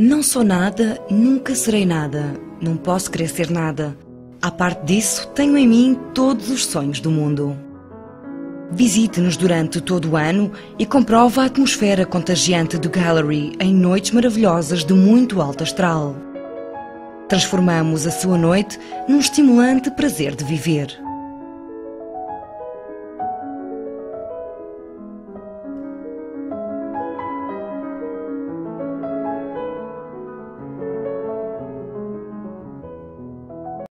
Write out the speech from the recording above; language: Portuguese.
Não sou nada, nunca serei nada. Não posso querer ser nada. A parte disso, tenho em mim todos os sonhos do mundo. Visite-nos durante todo o ano e comprova a atmosfera contagiante do Gallery em noites maravilhosas de muito alto astral. Transformamos a sua noite num estimulante prazer de viver.